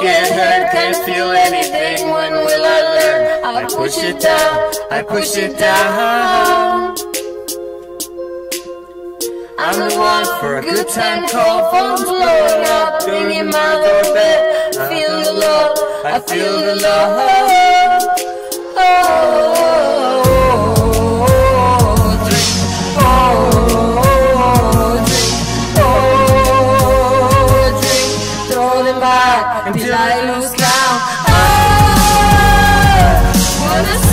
can't hurt, can't feel anything. When will I learn? I push it down, I push it down. I'm the one for a good time call, Phone blowing up, ringing my doorbell. I feel the love, I feel the love. coming back until I lose count. Oh, wanna